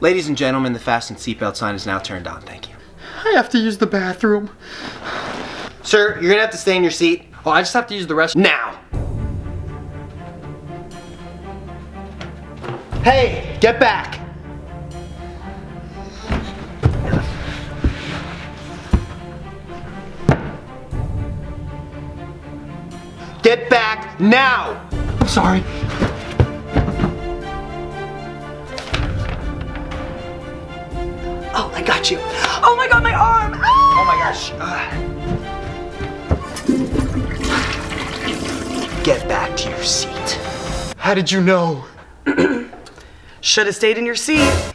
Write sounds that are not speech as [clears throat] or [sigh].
Ladies and gentlemen, the fasten seatbelt sign is now turned on. Thank you. I have to use the bathroom. Sir, you're gonna have to stay in your seat. Oh, I just have to use the restroom. Now! Hey, get back! Get back now! I'm sorry. Got you. Oh my god, my arm! Oh my gosh. Ah. Get back to your seat. How did you know? [clears throat] Should have stayed in your seat.